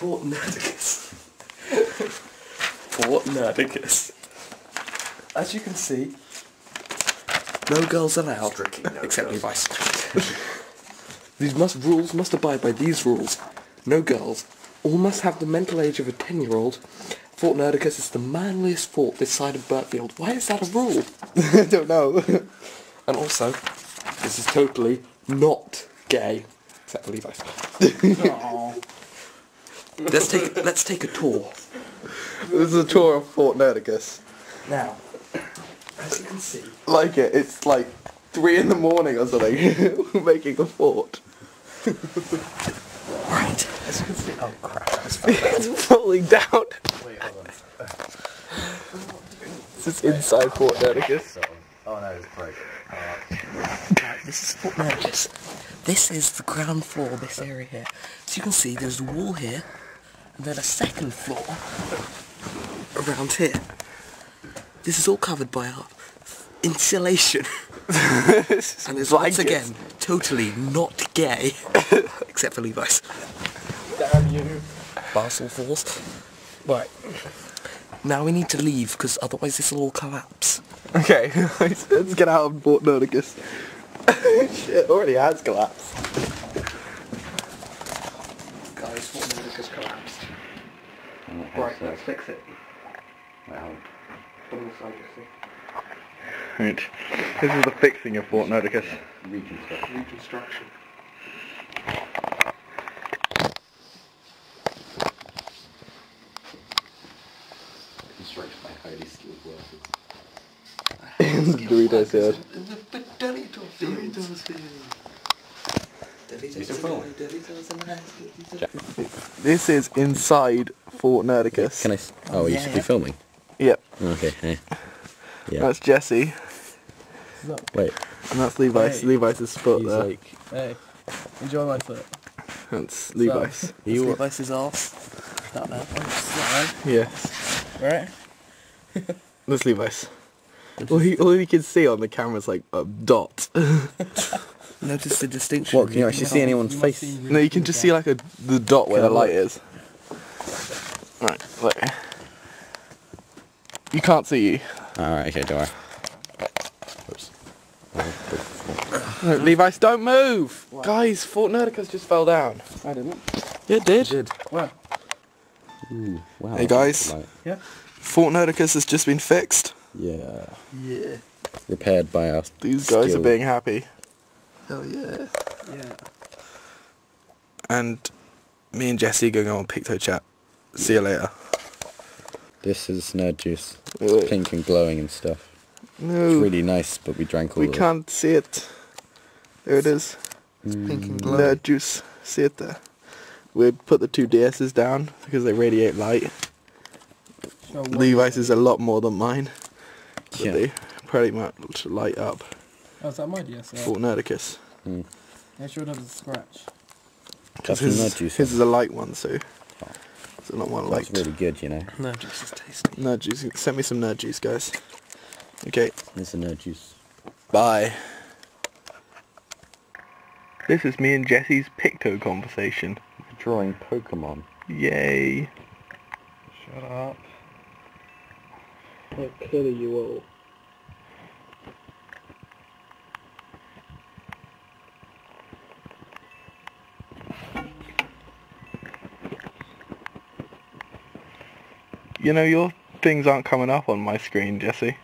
Fort Nerdacus. Fort Nerdacus. As you can see, no girls allowed, Strictly no except girls. Levi's. these must rules must abide by these rules. No girls. All must have the mental age of a ten-year-old. Fort Nerdacus is the manliest fort this side of Burtfield. Why is that a rule? I don't know. And also, this is totally not gay, except for Levi's. Let's take let's take a tour. this is a tour of Fort Nerdacus. Now, as you can see, Like it, it's like three in the morning or something. We're making a fort. right, as you can see, oh crap, that's It's falling down. Wait, hold on. This is inside Fort Nerdacus. Oh no, it's broken. Right, this is Fort Nerdacus. This is the ground floor, of this area here. So you can see there's a wall here, and then a second floor around here. This is all covered by our insulation. and it's once again totally not gay, except for Levi's. Damn you. Basel Force. Right. Now we need to leave because otherwise this will all collapse. Okay, let's get out of Fort Nerdacus. Shit, already has collapsed. Guys, Fort Nerdacus collapsed. Oh, Right, let's fix it. Wait, hold on. The side, you Right. This is the fixing of Fort Nerdacus. Reconstruct. see. Reconstruction. Construction by highly skilled workers. Doritos here. The Doritos fields. You still filming? This is inside Fort Nerdacus. Can I? s- Oh, you should be filming. Yep. Okay. Yeah. yeah. That's Jesse, Wait. and that's Levi's. Hey. Levi's' foot He's there. like. Hey, enjoy my foot. That's Levi's. You Levi's arse. That man. Yes. Right? That's Levi's. All you, all you can see on the camera is like a dot. Notice the distinction. What? Can you actually see anyone's face? no, you can just see like a the dot where the light is. Right, look. You can't see you. All right. Okay. Don't worry. No, Levi's, don't move! Guys, Fort Nerdacus just fell down. I didn't. Yeah, it did. did. Well, Ooh, wow. Hey, guys. Like, yeah. Fort Nerdacus has just been fixed. yeah. Yeah. Repaired by us. These guys are being happy. Hell yeah. Yeah. And me and Jesse are going on Picto Chat. See you later. This is nerd juice. Ugh. It's pink and glowing and stuff. No, It's really nice, but we drank all we of can't see it. There it is. It's pink and mm. glowing. Nerd juice. See it there. We'd put the two DSs down because they radiate light. Show what- Levi's is a lot more than mine. But Yeah. they pretty much light up. Oh, is that my DS? Fort Nerdacus. Mm. Make sure it doesn't scratch. Because his, nerd juice. his is a light one, so it's not one That's light. really good, you know. No, juice is tasty. Nerd juice. Send me some nerd juice, guys. Okay, It's a nerd juice. bye. This is me and Jesse's Picto conversation. Drawing Pokemon. Yay. Shut up. I'll kill you all. You know, your things aren't coming up on my screen, Jesse.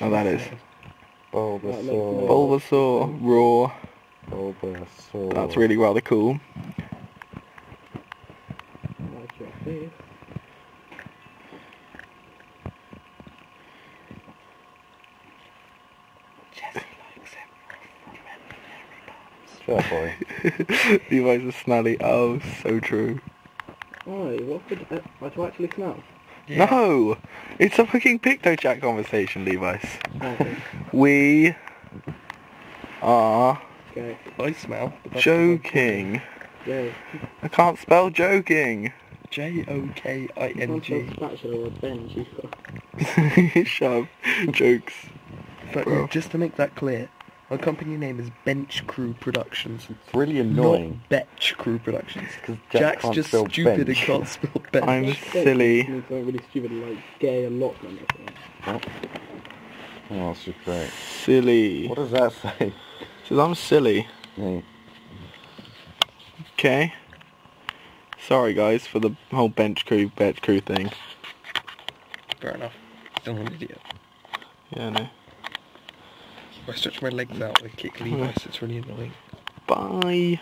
Oh, that is. Bulbasaur. Bulbasaur, Raw. Bulbasaur. That's really rather cool. Jesse likes every member. Fair boy. Levi's a snally. Oh, so true. Why? What could uh, what do you actually smell? No! It's a fucking Picto Chat conversation, Levi's. Okay. We are okay. I smell. joking. Yeah. I can't spell joking. J O K I You N can't G. spell spatula or bench. You've. Shove. Jokes. But Bro. just to make that clear, Our company name is Bench Crew Productions. It's really annoying. Not Betch Crew Productions. 'Cause Jack Jack's can't just spell stupid bench. and can't spell bench. I'm silly. means something really stupid like gay allotment or something. Oh, that's just great. Silly. What does that say? Says I'm silly. Yeah. Okay. Sorry guys for the whole bench crew, bench crew thing. Fair enough. Still an idiot. Yeah, I know. If I stretch my legs out, they kick Levi's. It's mm-hmm. really annoying. Bye.